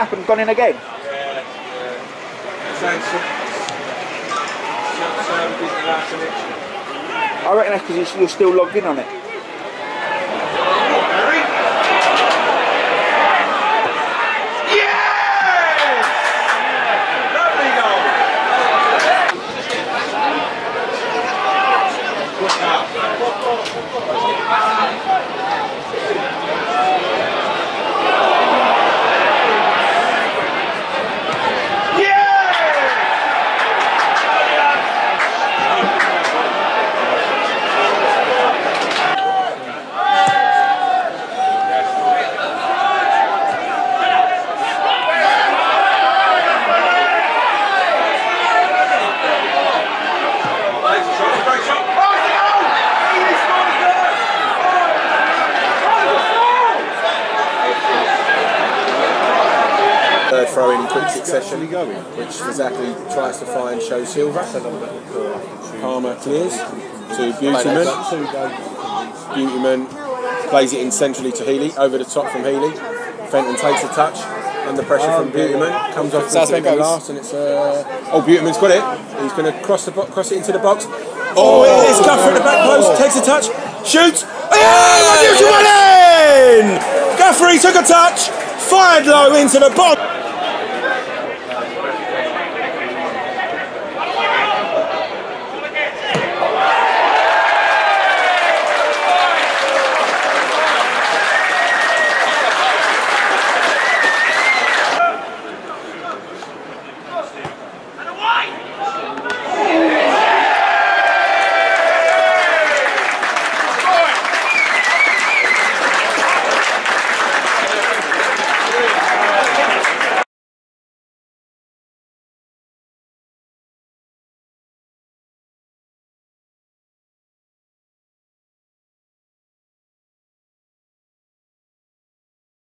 happened? Gone in again? Yeah, yeah. Saying some, some service isn't allowed connection. I reckon that's because you're still logged in on it. Lovely goal! Third throw in quick succession, which Fazaki tries to find Show Silva. Palmer clears to Beautyman. Beautyman plays it in centrally to Healy, over the top from Healy. Fenton takes a touch under pressure from Beautyman, comes off the last, and it's uh, oh Beautyman's got it. He's going to cross the bo- cross it into the box. Oh, it is Guffer at the back post, takes a touch, shoots. Yeah, one in. Guthrie took a touch, fired low into the box.